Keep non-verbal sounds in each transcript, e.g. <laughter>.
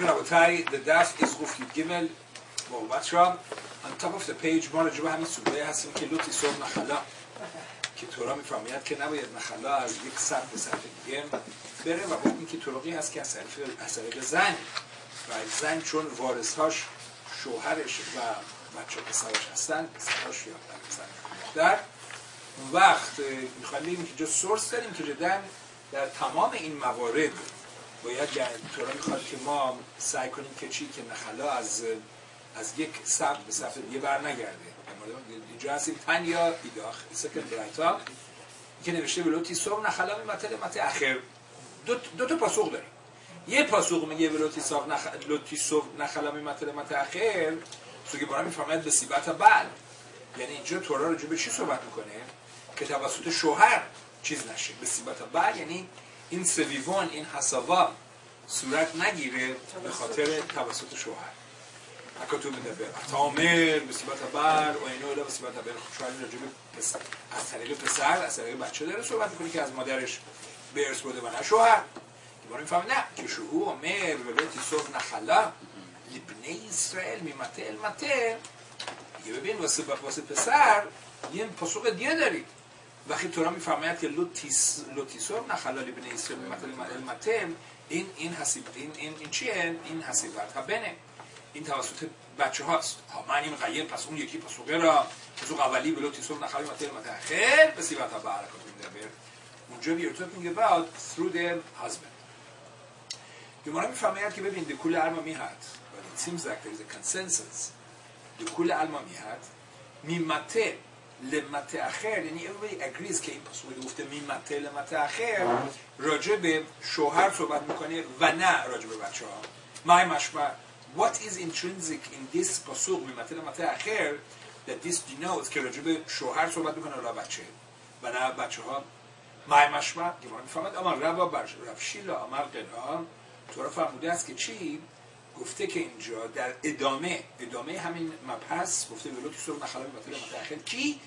Okay, ربوتای the daf is گفتید گمل با بچه on top of the که صبح نخلا که تورا می‌فهمید که نباید نخلا از یک سطح به سطح دیگه بره و با که طرقی هست که از طریق زن و زن چون وارثهاش شوهرش و بچه پسرش هستن پسرهاش یا در وقت می‌خوایم که جا سورس داریم که جدا در تمام این موارد باید یعنی طورا می‌خواد که ما سعی کنیم که چی که نخلا از از یک سبت به سبت دیگه بر نگرده اینجا هستیم. تن یا ایداخ سکن برایتا. که نوشته ولوتی صبح نخلا می متل مت اخر. دو, دو تا پاسخ داریم. یه پاسخ میگه نخ... لوتی صبح نخلا می متل مت اخر. سوگه برای می‌فهمد به سیبت بل یعنی اینجا تورا رو به چی صحبت می‌کنه؟ که توسط شوهر چیز نشه. به سیبت بل یعنی این سویوان این حسابا صورت نگیره به خاطر توسط شوهر. اکاتو میده تامر به صورت بر و اینو به صورت بر. شاید راجع پسر از طریق پسر از طریق بچه داره صحبت می‌کنه که از مادرش به ارث بوده و نه شوهر. دیوار میفهم نه که و مر و بیتی صبح نخلا لبنی اسرائیل میمته المته. دیگه ببین واسه واسه پسر یه پاسخ دیگه داری وقتی تورا می‌فهمید که لوتیس لوتیسور نخلا لبنی اسرائیل المته این این حسیب این این این چیه؟ این حسیب بنه. این توسط بچه هاست. ها من این غیر پس اون یکی پس را پاسخ اولی بلو تیسور نخواهی متر متأخر به سیبت برکات میده اونجا we are talking about through the husband. گمارا می‌فهمید که ببین دکول علما میهد. But it seems like there is a consensus. دکول علما میهد. میمته. لمته اخر یعنی everybody agrees که این پاسخ گفته میمته لمته اخر راجع به شوهر صحبت می‌کنه و نه راجع به بچه ها مای مشبه what is intrinsic in this پاسخ به متن متن اخر that this denotes که راجع به شوهر صحبت می‌کنه را بچه و نه بچه ها مای مشمع گمان می‌فهمد اما ربا بر رفشیلا امر قرآن تو را فرموده است که چی گفته که اینجا در ادامه ادامه همین مبحث گفته ولو سر نخلا به اخر کی؟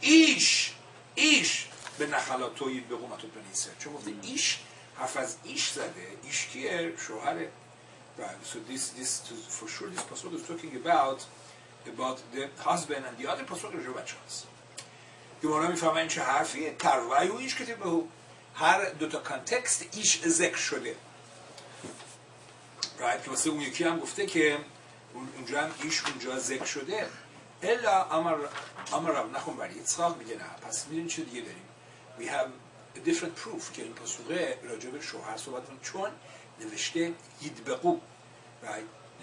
ایش. ایش. به نخلا تویید به قومتو بنیسه چون گفته ایش حرف از ایش زده. ایش کیه؟ شوهره. Right. So this, this, for sure, this pasuk is talking about about the husband and the other pasuk is بچه هست. گمارا می‌فهمه این چه حرفیه؟ تروی و ایش کتب به هر دوتا کانتکست ایش ذکر شده. واسه اون یکی هم گفته که اونجا هم ایش اونجا ذکر شده. الا امر امر نخون بری یצחاق میگه نه. پس می‌دونی چه دیگه داریم؟ We have a different proof که این پاسوقه راجع به شوهر صحبت چون نوشته یدبقو.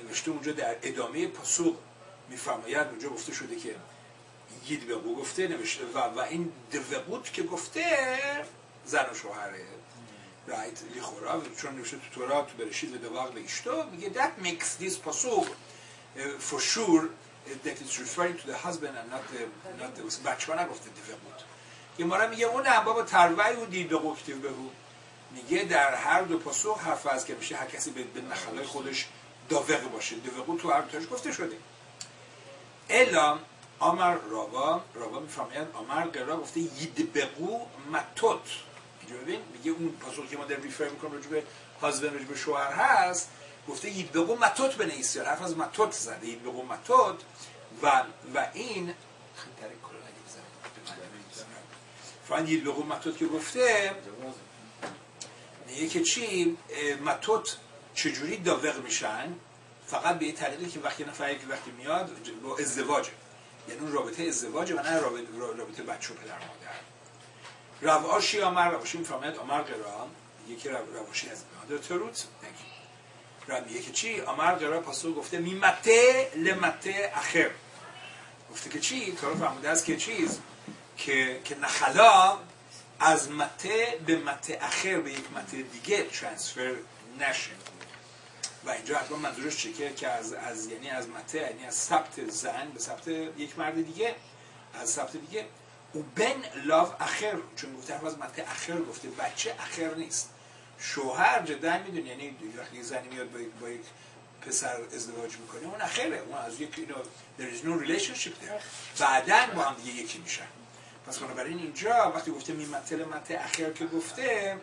نوشته اونجا در ادامه پاسخ میفرماید. اونجا گفته شده که یدبقو گفته نوشته و, و این دوقوت که گفته زن و شوهره. تو تورا تو برشید و دواق به اشتو میگه that makes this پاسخ for sure that it's referring to the husband and not the, not the بچه نگفته دوقوت یه مارا میگه اون هم بابا تروی و دیدبقو کتیب بهو میگه در هر دو پاسخ حرف از که میشه هر کسی به نخلای خودش داوق باشه داوقو تو هر تاش گفته شده الا آمر رابا رابا می‌فهمید آمر قرا گفته یدبقو متوت ببین میگه اون پاسخی که ما در ریفر می‌کنم راجع به هازبن راجع به شوهر هست گفته یدبقو متوت بنویسید حرف از متوت زده یدبقو متوت. و و این خطر کلا فان یدبقو متوت که گفته میگه که چی؟ متوت چجوری داوق میشن؟ فقط به یه طریقی که وقتی نفر که وقتی میاد با ازدواجه. یعنی اون رابطه ازدواجه و نه رابطه, رابطه بچه و پدر مادر. رواشی آمر رواشی می‌فهمد آمر قرام یکی رواشی از مادر تروت را میگه که چی؟ آمر قرار پاسو گفته میمته لمته اخر. گفته که چی؟ تو رو فهمده است که چیز؟ که که نخلا از مته به مته اخر به یک مته دیگه ترانسفر نشه. و اینجا حتما منظورش چیه که از از یعنی از مته یعنی از ثبت زن به ثبت یک مرد دیگه از ثبت دیگه. او بن لاو اخر چون گفته از مته اخر گفته بچه اخر نیست. شوهر جدا می‌دونی یعنی وقتی زنی میاد با یک, با یک پسر ازدواج می‌کنه اون اخره. اون از یک اینو there is no relationship there. بعدا با هم دیگه یکی میشن. پس بنابراین اینجا وقتی گفته می متل مته اخر که گفته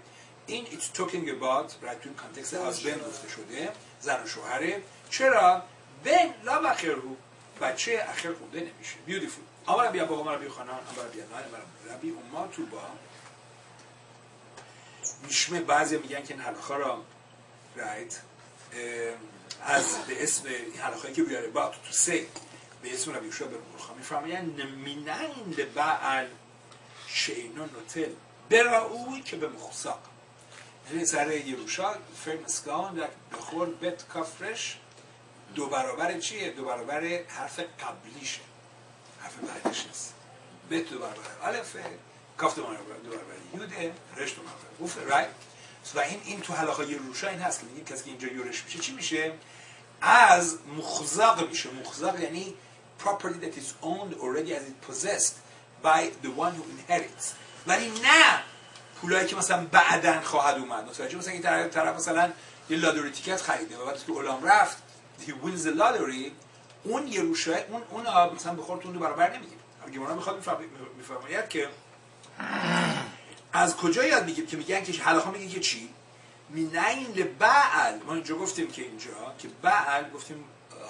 این it's talking about right تو کانتکست هازبند گفته شده زن و شوهره. چرا؟ بن لا بخیرهو بچه اخر خونده نمیشه. بیوتیفول بیا بابا مرا بیا خانان بیا نه امر ربی اما تو با میشمه بعضی میگن که این حلقه را رایت از به اسم این حلقه که بیاره با تو سه به اسم ربی یوشع بن مرخا میفرمایند نمینند بعل شینون نوتل براوی که به مخصاق یعنی سر یروشا فرمسکان در بخور بت کافرش دو برابر چیه؟ دو برابر حرف قبلیشه. حرف بعدش نیست. بت دو برابر الف کاف دو برابر یوده رش دو برابر رایت و این این تو حلاقه یروشا این هست که میگیم کسی که اینجا یورش میشه چی میشه؟ از مخزاق میشه. مخزاق یعنی property that is owned already as it possessed by the one who inherits. ولی نه پولایی که مثلا بعدن خواهد اومد. متوجه مثلا این طرف, مثلا یه لادری تیکت خریده و بعد تو اولام رفت he wins the lottery اون یه روشه اون اون مثلا بخور تو اون برابر نمیگیم گمارا می‌خواد میفرماید که از کجا یاد میگیم که میگن که حلقه میگه که چی؟ مینین لبعل ما اینجا گفتیم که اینجا که بعل گفتیم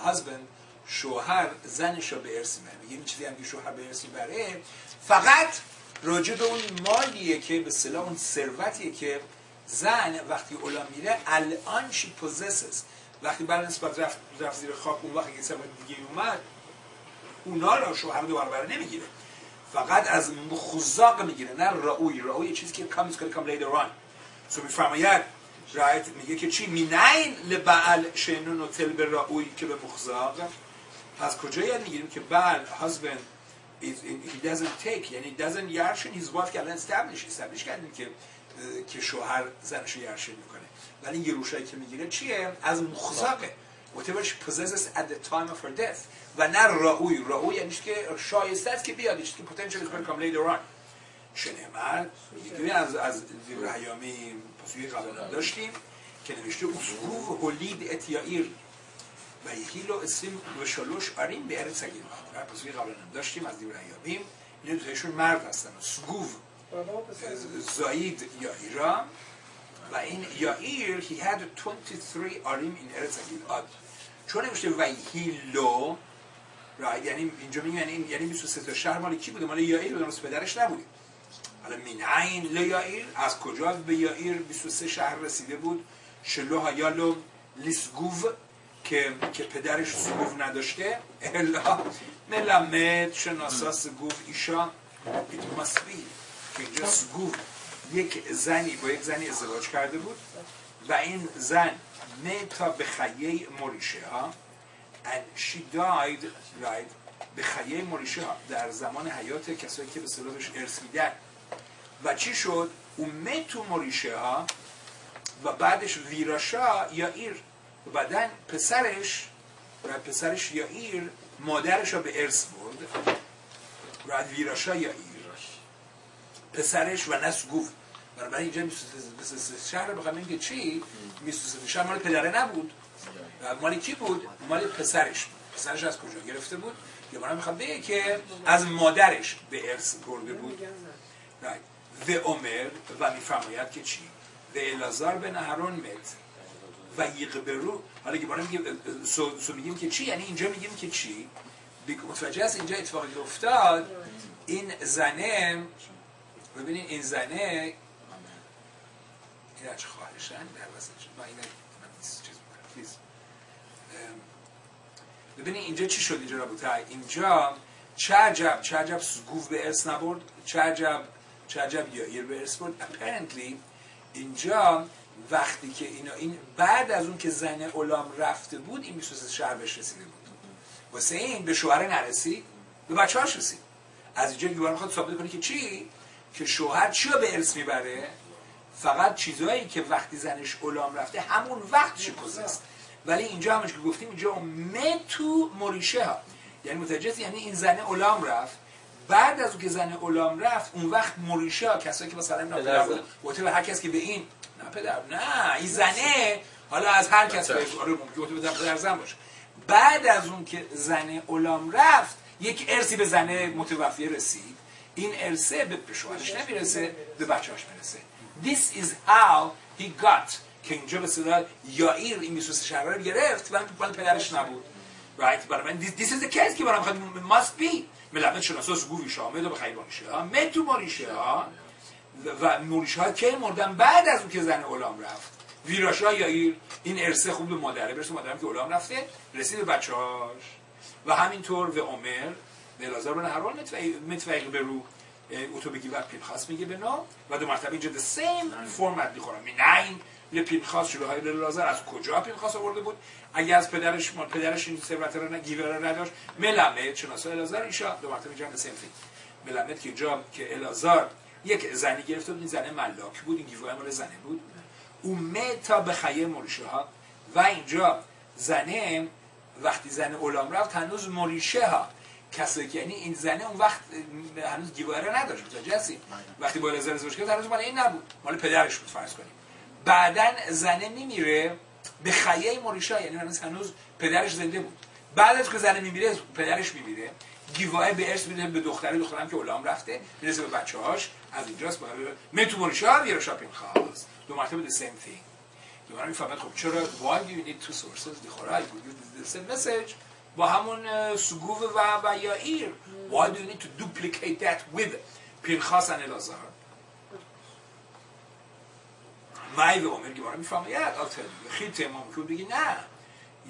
husband شوهر زنش رو به ارث می‌بره. میگه این چیزی هم که شوهر به ارث می‌بره فقط راجع به اون مالیه که به صلاح اون ثروتیه که زن وقتی اولا میره الان شی possesses. وقتی بر نسبت رفت, رفت زیر خاک اون وقتی که ثروت دیگه اومد اونا رو شوهر دو برابر نمی‌گیره. فقط از مخزاق می‌گیره نه رعوی رعوی چیزی که comes gonna come later on so میفرماید رایت میگه که چی؟ مینین لبعل شنون و تل به رعوی که به مخزاق از کجا یاد می‌گیریم که بعل husband he doesn't take یعنی doesn't یرشن his wife که الان establish establish کردیم که که شوهر زنش یرشن می‌کنه. ولی این روشایی که می‌گیره چیه؟ از مخزاقه. Whatever she possesses at the time of her death. و نه راوی راوی یعنی که شایسته است که بیاد که potential is going to come later on. شنمر از از دیور حیامی پسوی قبلا داشتیم که نوشته اسقوف هولید اتیایر و یکیلو اسیم و شلوش آریم به ارد سگیر پسوی قبلا داشتیم از دیور حیامیم این دوتایشون مرد هستن. سگوف زاید یا ایران. و این یائیر he had 23 آریم این ارز گیلاد چون نمیشه و هیلو right. یعنی اینجا میگن یعنی یعنی 23 تا شهر مال کی بوده؟ مال یائیر بوده پدرش نبوده. حالا مینعین لیائیر از کجا به یائیر 23 شهر رسیده بود؟ شلو هایالو لیسگوو که که پدرش سگوف نداشته. الا ملمد شناسا سگوف ایشا. It must be که اینجا سگوف یک زنی با یک زنی ازدواج کرده بود و این زن متا به خیه موریشه ها. And she died right به خیه موریشه ها در زمان حیات کسایی که به صلاحش ارث میدن و چی شد؟ اون متو موریشه ها و بعدش ویراشا یا ایر. و بعدا پسرش و پسرش یا ایر مادرش رو به ارث برد. و ویراشا یا ایر. پسرش و نسگوف برای اینجا 23 شهر بخوام اینکه چی؟ 23 شهر مال پدره نبود. مال کی بود؟ مال پسرش بود. پسرش از کجا گرفته بود؟ یا من می‌خوام بگه که از مادرش به ارث برده بود. و عمر و میفرماید که چی؟ و الازار به نهرون مت و یقبرو حالا که میگیم سو, سو میگیم که چی؟ یعنی اینجا میگیم که چی؟ متوجه از اینجا اتفاقی افتاد. این زنه ببینین این زنه چه خواهشن در وسط من این چیز پلیز ببینید اینجا چی شد اینجا رابطه اینجا چه عجب چه عجب سگوف به ارث نبرد؟ چه عجب چه عجب یا ایر به ارث برد؟ Apparently اینجا وقتی که اینا این بعد از اون که زن اولام رفته بود این 23 شهر بهش رسیده بود. واسه این به شوهر نرسید به بچه هاش رسید. از اینجا دیوار می‌خواد ثابت کنه که چی؟ که شوهر چی به ارث می‌بره؟ فقط چیزهایی که وقتی زنش غلام رفته همون وقت شکوزه است ولی اینجا همش که گفتیم اینجا متو مریشه ها یعنی متوجه یعنی این زنه غلام رفت. بعد از اون که زن غلام رفت اون وقت مریشه ها کسایی که مثلا اینا پدر بود. هر کس که به این نه پدر نه این زنه حالا از هر کس به آره ممکنه به پدر زن باشه. بعد از اون که زن غلام رفت یک ارسی به زنه متوفی رسید. این ارسه به شوهرش نمی‌رسه به بچه‌اش می‌رسه. This is how he got که اینجا به صدا یائیر این 23 شهر رو گرفت و مال پدرش نبود right? برای من this is the case که برام خواهد must be. ملمت شناساس گوی شامل و به خیلی ماریشه ها متو ماریشه ها و موریشه ها که مردن بعد از اون که زن اولام رفت ویراشا یا این ارسه خوب به مادره برسه مادرم که اولام رفته رسید به بچه‌هاش و همینطور به عمر به لازار بن هرون متفقی به رو اوتو بگی و پینخاس میگه به نام و دو مرتبه اینجا the same فرمت می‌خورم. نین لپینخاس شروع های لازر از کجا پینخاس آورده بود؟ اگه از پدرش ما پدرش این ثروت رو گیور رو نداشت. ملمه شناسا الازار ایشا دو مرتبه اینجا the same thing. ملمه که جا که یک زنی گرفته بود این زنه ملاک بود این گیوه مال زنه بود. اومه تا به خیه مریشه ها و اینجا زنه وقتی زن اولام رفت هنوز مریشه ها کسی که یعنی این زنه اون وقت هنوز گیواره نداشت متوجه هستی وقتی با الازار ازدواج کرد هنوز مال این نبود. مال پدرش بود فرض کنیم. بعدا زنه میمیره به خیه مریشه یعنی هنوز هنوز پدرش زنده بود. بعد از که زنه میمیره پدرش میمیره. گیواه به ارث میده به دختری دخترم که اولام رفته می‌رسه به بچه‌هاش. از اینجاست با متو مریشه ها یه شاپین خواست دو مرتبه the same thing. دوباره می‌فهمد خب چرا why you need two sources? دیخوره I could use the same message. با همون سگوف و و یا ایر. Why do you need to duplicate that with پینخاس ان الازار مای و عمر گمارا می‌فهمد خیلی تمام که بگی نه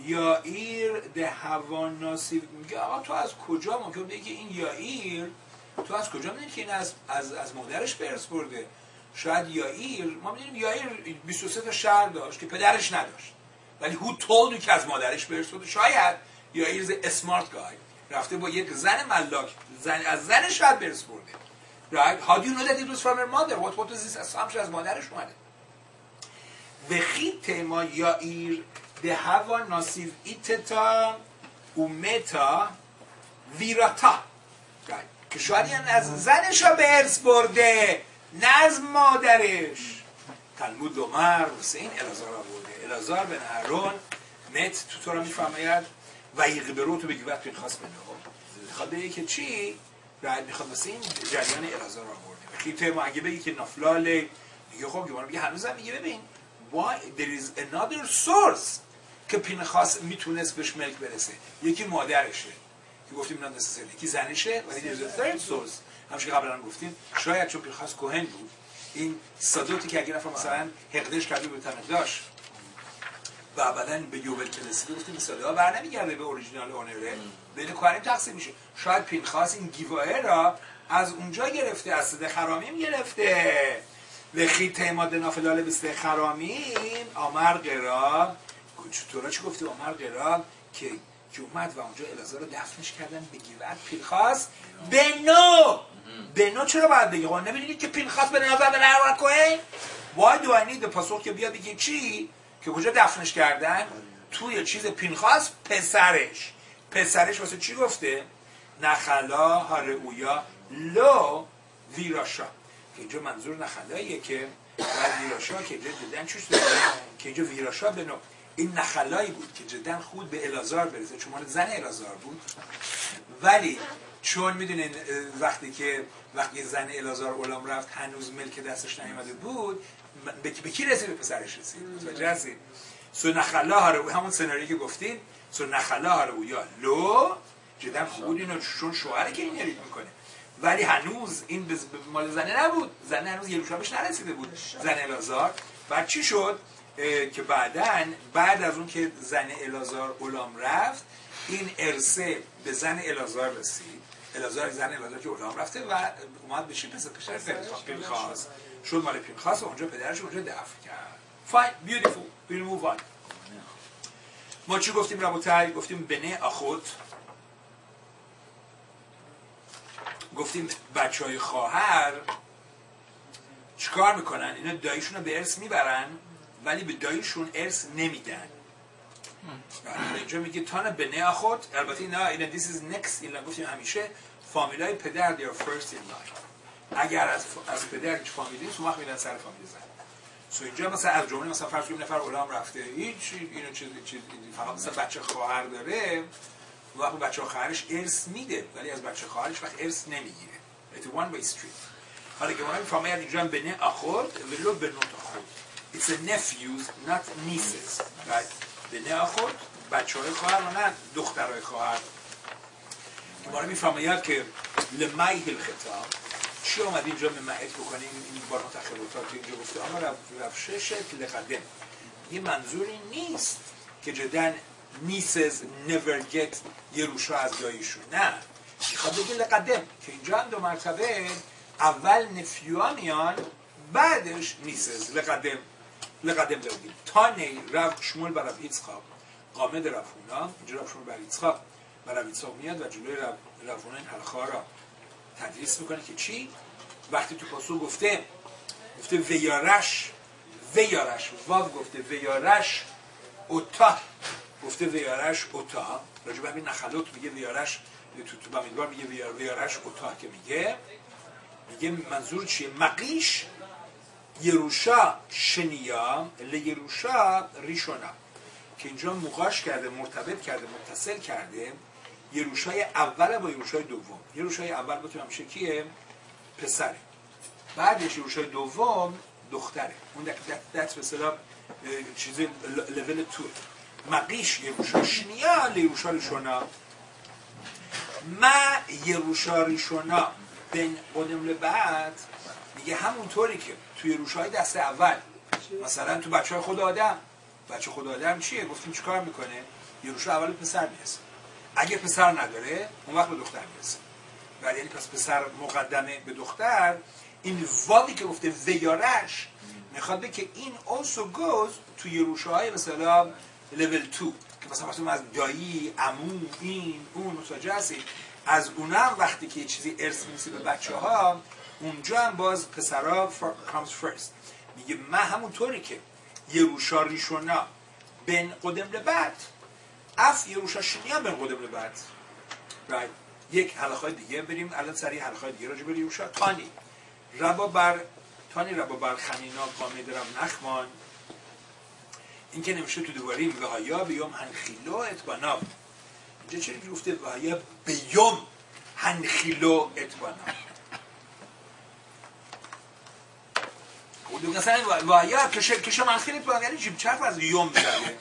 یا ایر ده هوا ناسیب میگه آقا تو از کجا ممکن بگی این یا ایر تو از کجا می‌دونی که این از, از, از مادرش برس برده شاید یائیر ما می‌دونیم یائیر 23 تا شهر داشت که پدرش نداشت ولی هو تولد که از مادرش برسوده شاید یائیر اسمارت گای رفته با یک زن ملاک. زن از زن شاید برس برده. Right? How do you know that it was from her mother? What what is this assumption از مادرش اومده؟ وخی تما یائیر ده هوا ناسیف ایتتا اومتا ویراتا. Right. که شاید یعنی از زنش ها ارث برده نه از مادرش. تلمود دومر حسین الازار آورده. الازار بن هرون مت تو تو را و یقبرو تو بگی وقت خواست بنه می‌خواد بگه که چی؟ راحت می‌خواد مثل این جریان الازار آورده. خیلی ما اگه بگی که نفلاله میگه خب گمان میگه هنوزم میگه ببین why there is another source که پینخاس می‌تونست بهش ملک برسه. یکی مادرشه. که گفتیم اینا نسیسه یکی زنشه ولی there is a third source. که قبلا گفتیم. شاید چون پینخاس کوهن بود این صدوتی که اگه نفر مثلا حقدش کرده به تنه داشت. و ابدا به یوبل کلسی گفتیم صدا بر نمیگرده به اوریجینال اونره بین کوهن تقسیم میشه. شاید پینخاس این گیواه را از اونجا گرفته از صده خرامیم گرفته. لخی تیماد نافلال بسته خرامیم. آمر قرار. چطورا چی گفته آمر قرار که که و اونجا الازار رو دفنش کردن به گیوت پینخاس به نو به نو چرا باید بگی خب نمی‌دونید که پینخاس به نظر به نهار کوهن وای دو پاسخ که بیاد بگی چی؟ که کجا دفنش کردن؟ توی چیز پینخاس پسرش. پسرش واسه چی گفته؟ نخلا هارئویا لو ویراشا. که اینجا منظور نخلاییه که بعد ویراشا که اینجا دیدن چوش که اینجا ویراشا به نو این نخلایی بود که جدا خود به الازار برسه. چون مال زن الازار بود. ولی چون می‌دونین وقتی که وقتی زن الازار اولام رفت هنوز ملک دستش نیامده بود به کی رسید؟ به پسرش رسید. متوجه هستید سو نخلا هارو همون سناریویی که گفتین سو نخلا هارو یا لو جدا خوب اینو چون شوهره که این می‌کنه. ولی هنوز این مال زنه نبود. زنه هنوز یروشا نرسیده بود. زن الازار. بعد چی شد؟ که بعدا بعد از اون که زن الازار اولام رفت این ارسه به زن الازار رسید. الازار زن الازار که اولام رفته و اومد بشی پس پسر پینخاس شد. مال پینخاس و اونجا پدرش اونجا دفع کرد. فاین بیوتیفول ویل موو آن ما چی گفتیم ربوتای گفتیم بنه اخوت گفتیم بچه های خواهر چیکار می‌کنن؟ اینا داییشون رو به ارث می‌برن. ولی به داییشون ارث نمیدن. اینجا میگه تانه به نه خود البته نه اینا this is next اینا گفتیم همیشه فامیلای پدر are first in line. اگر از, از پدر هیچ فامیلی نیست وقت میدن سر فامیلی زن. سو اینجا مثلا از جمله مثلا فرض کنیم نفر اولام رفته هیچ اینو چیز چیز فقط مثلا بچه خواهر داره وقت بچه خواهرش ارث میده. ولی از بچه خواهرش وقت ارث نمی‌گیره. It's one way street. حالا که ما می‌فهمید اینجا بنه اخود ولو بنوت اخود It's a nephews not nieces. Right? بنه اخود بچه های خواهر و نه دخترهای خواهر. ما رو می‌فهمید که لمعی الخطاب. چی آمد اینجا ممعت بکنیم؟ این بار متخلطات که اینجا گفته اما رفشه شکل لقدم. یه منظوری نیست که جدن نیسز never get یه روشا از جایشون نه. می‌خواد بگه لقدم که اینجا هم دو مرتبه اول نفیوها میان بعدش نیسز لقدم. لقدم داریم تا نی رفت شمول بر رفت ایتسخاب. قامد رفونا اینجا رفت شمول بر ایتسخاب. بر ایتسخاب میاد و جلوی رفونا این حلقه را تدریس که چی؟ وقتی تو پاسو گفته گفته ویارش ویارش واو گفته ویارش اوتا. گفته ویارش اوتا. راجع به همین نخلوت میگه ویارش تو تو بمیدوار میگه ویارش اوتا که میگه. میگه منظور چیه؟ مقیش یروشا شنیا لیروشا ریشونا که اینجا مقاش کرده مرتبط کرده متصل کرده یروشای اول با یروشای دوم. یروشای اول بتون همیشه کیه؟ پسره. بعدش یروشای دوم دختره. اون دست به صلاح چیزی لول تو مقیش یروشا شنیا لیروشا ریشونا. ما یروشا ریشونا. بین قدم بعد میگه همونطوری که توی روشهای دست اول. مثلا تو بچه های خود آدم. بچه خود آدم چیه؟ گفتیم چیکار می‌کنه؟ یه روش اول پسر می‌رسه. اگه پسر نداره اون وقت به دختر می‌رسه. ولی یعنی پس پسر مقدمه به دختر این واوی که گفته ویارش می‌خواد که این also goes توی روشه های مثلا level 2 که مثلا مثلا از دایی، امو، این، اون متوجه هستی؟ از اونم وقتی که یه چیزی ارث میسی به بچه ها اونجا هم باز پسرا comes first. میگه من همونطوری که یه روشا ریشونا بین قدم لبعد اف یه روشا شنی هم بین قدم لبعد right. یک حلقه دیگه بریم الان سریع حلقه دیگه راجع به روشا تانی. ربا بر تانی ربا بر خنینا قامه درم نخمان این که نمیشه تو دواریم و هایا بیوم هنخیلو اتباناب اینجا چرا گفته و هایا بیوم هنخیلو اتباناب مثلا وایا کشه کشه من خیلی یعنی چی چرف از یوم زده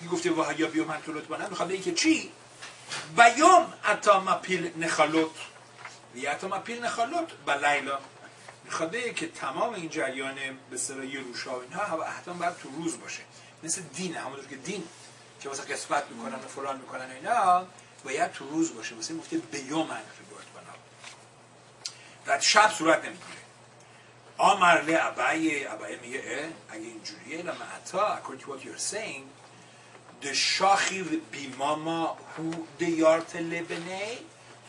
این گفته وایا بیوم من طولت بانم می‌خواد بگه که چی؟ بیوم اتا مپیل نخالوت. یا اتا مپیل نخالوت با لیلا. می‌خواد که تمام این جریان به سر یه و اینها حتما باید تو روز باشه. مثل دین همونطور که دین که واسه قسمت می‌کنن و فلان می‌کنن اینا باید تو روز باشه. مثل گفته بیوم من بعد شب صورت نمی‌گیره. آمر له ابای ابای میگه اگه اینجوریه لما عطا according to what you're saying د شاخی بیماما هو دیارت لبنه.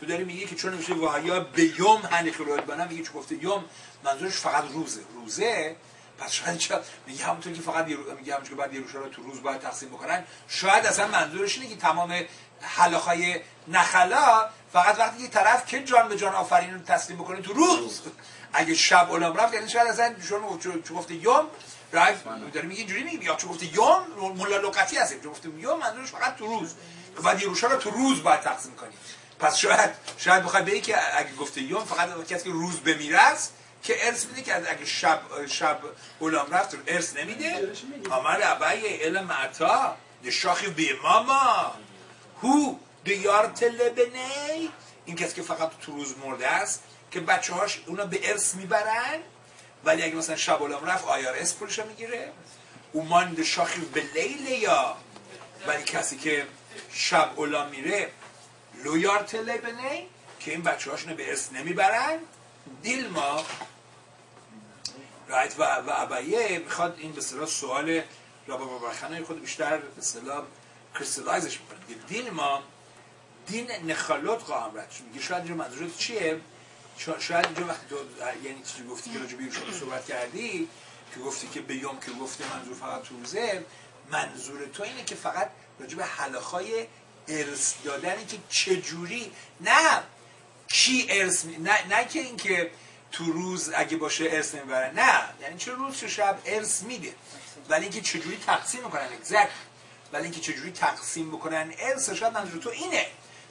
تو داری میگه که چون نمیشه وحیا به یوم هنی خلوت بنا میگه چون گفته؟ یوم منظورش فقط روزه. روزه؟ پس شاید چه میگه همونطور که فقط میگه همونطور که بعد یه رو تو روز باید تقسیم بکنن. شاید اصلا منظورش اینه که تمام حلاخای نخلا فقط وقتی که طرف که جان به جان آفرین رو تسلیم بکنه تو روز. اگه شب علام رفت یعنی شاید اصلا چون چون گفته یوم رایت داره میگه اینجوری میگه یا چون گفته یوم مولا لغتی هست چون گفته یوم منظورش فقط تو روز. بعد یه روشا رو تو روز باید تقسیم کنی. پس شاید شاید بخواد بگی که اگه گفته یوم فقط کسی که روز بمیره است که ارث میده که اگه شب شب علام رفت ارث نمیده. آمر ابای علم عطا شاخی به ماما. هو دیارت لبنی این کسی که فقط تو روز مرده است که بچه هاش اونا به ارث می‌برن ولی اگه مثلا شب رفت آیار اس پولش می‌گیره. اومان شاخی به لیل یا؟ ولی کسی که شب علام میره لویارت لبنی که این بچه هاشونو به ارث نمی‌برن. دیل ما رایت و, و ابایه می‌خواد این به سوال رابا برخانه خود بیشتر به اصطلاح کریستالایزش می‌کنه دین ما دین نخالوت قاهم رد میگه شاید اینجا منظورت چیه؟ شاید اینجا وقتی تو یعنی چیزی گفتی که راجع به صحبت کردی که گفتی که به یوم که گفته منظور فقط روزه منظور تو اینه که فقط راجع به حلقای ارث دادنی که چجوری نه کی ارث نه نه که اینکه تو روز اگه باشه ارث نمی‌بره نه. یعنی چه روز چه شب ارث میده. ولی اینکه چجوری تقسیم می‌کنن اگزکت ولی اینکه چجوری تقسیم بکنن ارث شاید منظور تو اینه.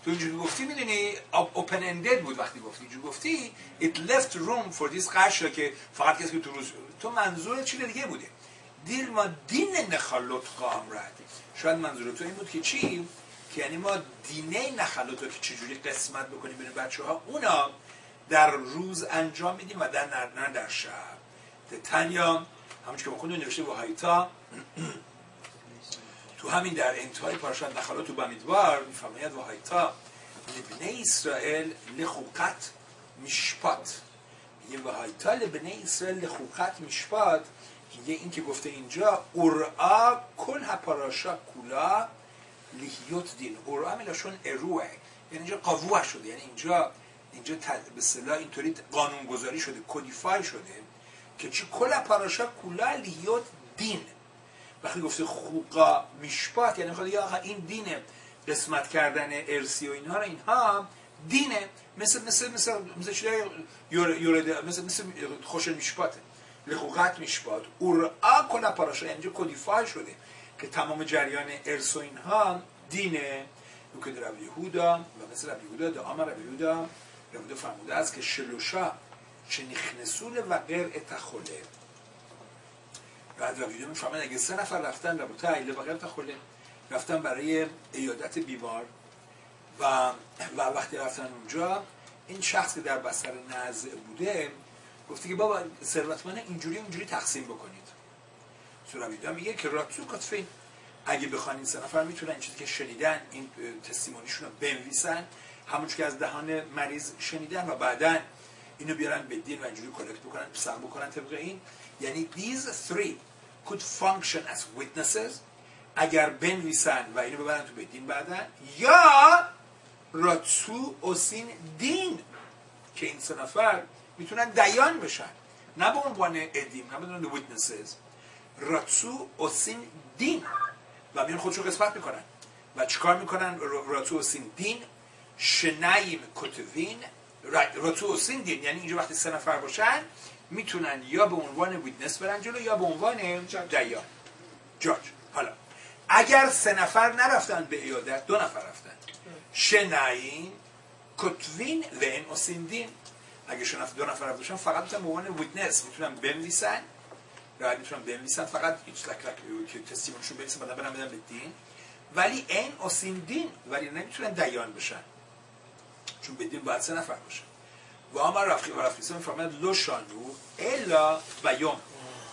تو اینجوری گفتی می‌دونی اوپن اندد بود وقتی گفتی. اینجوری گفتی it left room for this قشر که فقط کسی که تو روز تو منظور چی دیگه بوده. دیر ما دین نخالوت قام رد. شاید منظور تو این بود که چی؟ که یعنی ما دینه نخلوت رو که چجوری قسمت بکنیم بین بچه ها اونا در روز انجام میدیم و در نه در شب. تنیا همونش که ما خودمون نوشته وحایتا <clears throat> تو همین در انتهای پارشان نخلوت و بمیدوار میفرماید وحایتا لبنه اسرائیل لخوقت میشپات میگه وحایتا لبنه اسرائیل لخوقت میشپات میگه این که گفته اینجا قرآ کل پاراشا کولا لیهیوت دین قرآن میلاشون اروه یعنی اینجا قووه شده یعنی اینجا اینجا به صلاح اینطوری قانون گذاری شده کودیفای شده که چی؟ کل پاراشا کولا لیهیوت دین وقتی گفته خوقا میشپات یعنی خود یا این دینه قسمت کردن ارسی و اینها رو اینها دینه. مثل مثل مثل مثل چیزای مثل مثل خوش میشپاته. لخوقت میشپات اورا کلا پاراشا یعنی اینجا کودیفای شده که تمام جریان ارس و اینها دینه. او که در یهودا و مثل رب یهودا دعام رب یهودا. رب فرموده است که شلوشا چه نخنسول و غیر اتخوله بعد یهودا میفرماید اگه سه نفر رفتن رب تعیله و غیر اتخوله رفتن برای ایادت بیمار و و وقتی رفتن اونجا این شخص که در بستر نزع بوده گفته که بابا ثروتمند اینجوری اونجوری تقسیم بکنید. سوراویدا میگه که راتسو کاتفین اگه بخوان این سه نفر می‌تونن این چیزی که شنیدن این تستیمونیشون رو بنویسن همون که از دهان مریض شنیدن و بعدا اینو بیارن به دین و اینجوری کلکت بکنن سر بکنن طبق این. یعنی these three could function as witnesses. اگر بنویسن و اینو ببرن تو بدین بعدا یا راتسو اوسین دین که این سه نفر می‌تونن دیان بشن. نه به عنوان ادیم نه به عنوان ویتنسز راتسو اوسین دین. و میان خودشو قسمت می‌کنن. و چیکار می‌کنن؟ راتسو اوسین دین شنایم کتوین רצו עושין דין. یعنی اینجا وقتی سه نفر باشن می‌تونن یا به عنوان witness برن جلو یا به عنوان דיין judge حالا اگر سه نفر نرفتن به ایادت دو نفر رفتن. שנים כותבין ואין עושין דין اگه شنف دو نفر باشن فقط می‌تونن به عنوان witness می‌تونن بنویسن. راحت می‌تونن بنویسن فقط هیچ لک لک که testimony شون بنویسن بعدا برن بدن به دین. ولی אין עושין דין ولی نمی‌تونن דיין بشن. چون به دین باید سه نفر باشن. و اما رفقی و رفقی میفرماید لو شانو الا بیوم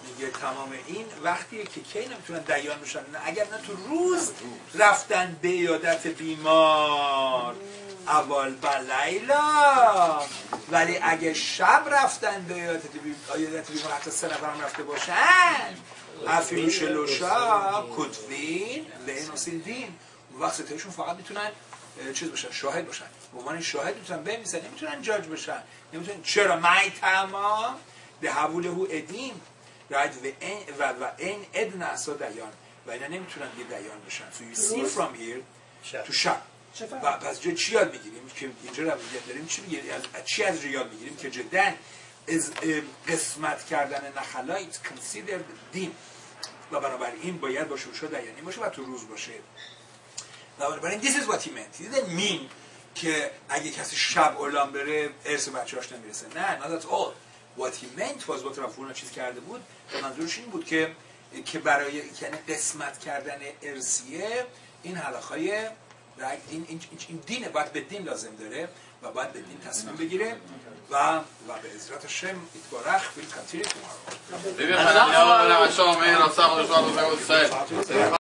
میگه تمام این وقتیه که کی نمی‌تونن دیان بشن؟ اگر نه تو روز رفتن به یادت بیمار. اول بلیلا ولی اگه شب رفتن به یادت بیمار حتی سه هم رفته باشن. افیلو شلوشا کتوین و این دین وقت ستایشون فقط می‌تونن چیز باشن شاهد باشن به عنوان شاهد می‌تونن بمیسن نمی‌تونن جاج بشن. نمی‌تونن. چرا؟ مای تمام به حوله ادیم رایت و این و, و این ادن اسا دیان. و اینا نمی‌تونن یه دیان بشن. So you see from here تو شب. و پس جا چی یاد می‌گیریم؟ که اینجا رو داریم چی می‌گیریم از چی از یاد می‌گیریم؟ که جدا از قسمت کردن نخلایت considered دین. و بنابراین باید با شوشا دیانی باشه و تو روز باشه. و بنابراین this is what he meant. He didn't mean که اگه کسی شب اولان بره ارث بچه‌هاش نمی‌رسه نه not at all what he meant was what رفورنا چیز کرده بود و منظورش این بود که که برای یعنی قسمت کردن ارسیه این حلقهای این, این, این دینه باید به دین لازم داره و باید به دین تصمیم بگیره و و به عزت شم اتبارخ ویل کنتینی tomorrow